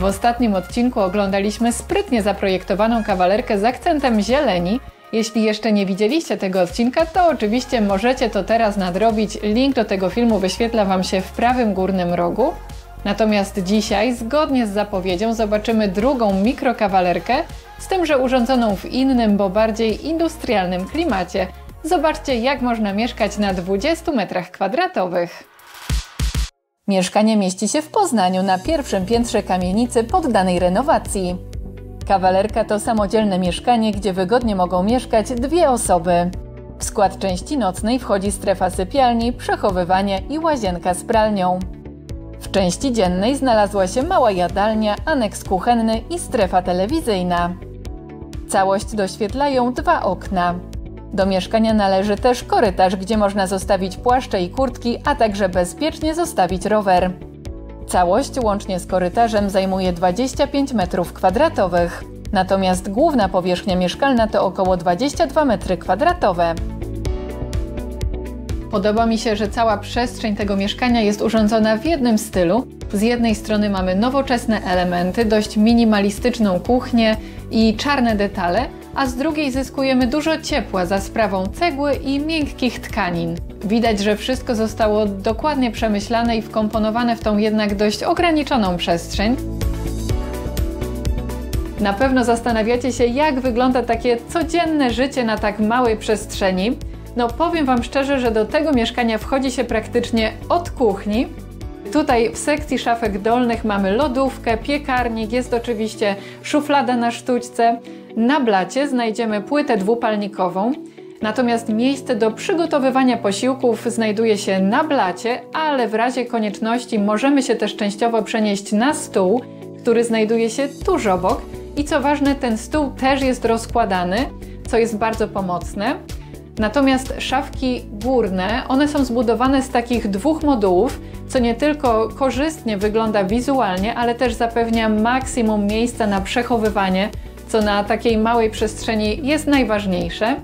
W ostatnim odcinku oglądaliśmy sprytnie zaprojektowaną kawalerkę z akcentem zieleni. Jeśli jeszcze nie widzieliście tego odcinka, to oczywiście możecie to teraz nadrobić. Link do tego filmu wyświetla Wam się w prawym górnym rogu. Natomiast dzisiaj, zgodnie z zapowiedzią, zobaczymy drugą mikrokawalerkę, z tym, że urządzoną w innym, bo bardziej industrialnym klimacie. Zobaczcie, jak można mieszkać na 20 metrach kwadratowych. Mieszkanie mieści się w Poznaniu na pierwszym piętrze kamienicy poddanej renowacji. Kawalerka to samodzielne mieszkanie, gdzie wygodnie mogą mieszkać dwie osoby. W skład części nocnej wchodzi strefa sypialni, przechowywanie i łazienka z pralnią. W części dziennej znalazła się mała jadalnia, aneks kuchenny i strefa telewizyjna. Całość doświetlają dwa okna. Do mieszkania należy też korytarz, gdzie można zostawić płaszcze i kurtki, a także bezpiecznie zostawić rower. Całość łącznie z korytarzem zajmuje 25 m2, natomiast główna powierzchnia mieszkalna to około 22 m2. Podoba mi się, że cała przestrzeń tego mieszkania jest urządzona w jednym stylu. Z jednej strony mamy nowoczesne elementy, dość minimalistyczną kuchnię i czarne detale, a z drugiej zyskujemy dużo ciepła za sprawą cegły i miękkich tkanin. Widać, że wszystko zostało dokładnie przemyślane i wkomponowane w tą jednak dość ograniczoną przestrzeń. Na pewno zastanawiacie się, jak wygląda takie codzienne życie na tak małej przestrzeni. No powiem Wam szczerze, że do tego mieszkania wchodzi się praktycznie od kuchni. Tutaj w sekcji szafek dolnych mamy lodówkę, piekarnik, jest oczywiście szuflada na sztućce. Na blacie znajdziemy płytę dwupalnikową. Natomiast miejsce do przygotowywania posiłków znajduje się na blacie, ale w razie konieczności możemy się też częściowo przenieść na stół, który znajduje się tuż obok. I co ważne, ten stół też jest rozkładany, co jest bardzo pomocne. Natomiast szafki górne, one są zbudowane z takich dwóch modułów, co nie tylko korzystnie wygląda wizualnie, ale też zapewnia maksimum miejsca na przechowywanie, co na takiej małej przestrzeni jest najważniejsze.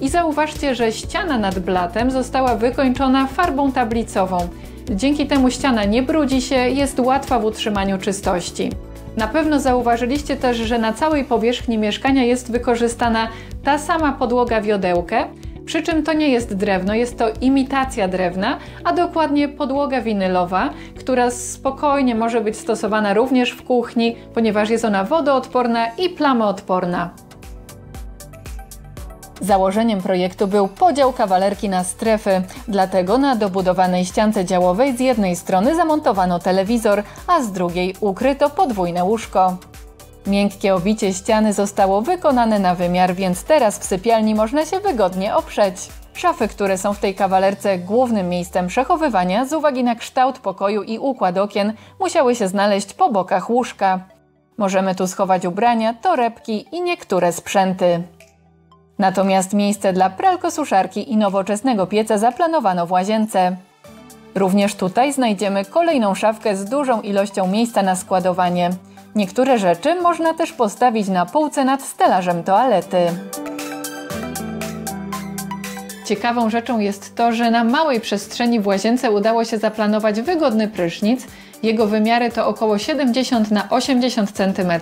I zauważcie, że ściana nad blatem została wykończona farbą tablicową. Dzięki temu ściana nie brudzi się, jest łatwa w utrzymaniu czystości. Na pewno zauważyliście też, że na całej powierzchni mieszkania jest wykorzystana ta sama podłoga wiodełkę, przy czym to nie jest drewno, jest to imitacja drewna, a dokładnie podłoga winylowa, która spokojnie może być stosowana również w kuchni, ponieważ jest ona wodoodporna i plamoodporna. Założeniem projektu był podział kawalerki na strefy, dlatego na dobudowanej ściance działowej z jednej strony zamontowano telewizor, a z drugiej ukryto podwójne łóżko. Miękkie obicie ściany zostało wykonane na wymiar, więc teraz w sypialni można się wygodnie oprzeć. Szafy, które są w tej kawalerce głównym miejscem przechowywania z uwagi na kształt pokoju i układ okien, musiały się znaleźć po bokach łóżka. Możemy tu schować ubrania, torebki i niektóre sprzęty. Natomiast miejsce dla pralkosuszarki i nowoczesnego pieca zaplanowano w łazience. Również tutaj znajdziemy kolejną szafkę z dużą ilością miejsca na składowanie. Niektóre rzeczy można też postawić na półce nad stelażem toalety. Ciekawą rzeczą jest to, że na małej przestrzeni w łazience udało się zaplanować wygodny prysznic. Jego wymiary to około 70 na 80 cm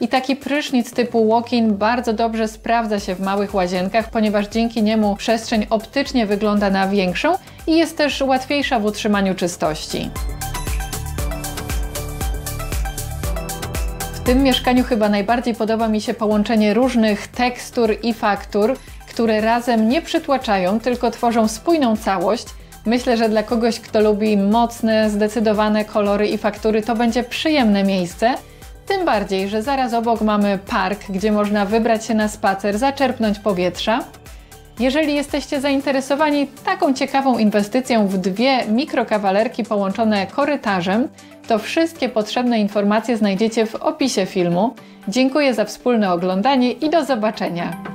i taki prysznic typu walk-in bardzo dobrze sprawdza się w małych łazienkach, ponieważ dzięki niemu przestrzeń optycznie wygląda na większą i jest też łatwiejsza w utrzymaniu czystości. Tym mieszkaniu chyba najbardziej podoba mi się połączenie różnych tekstur i faktur, które razem nie przytłaczają, tylko tworzą spójną całość. Myślę, że dla kogoś, kto lubi mocne, zdecydowane kolory i faktury, to będzie przyjemne miejsce. Tym bardziej, że zaraz obok mamy park, gdzie można wybrać się na spacer, zaczerpnąć powietrza. Jeżeli jesteście zainteresowani taką ciekawą inwestycją w dwie mikrokawalerki połączone korytarzem, to wszystkie potrzebne informacje znajdziecie w opisie filmu. Dziękuję za wspólne oglądanie i do zobaczenia.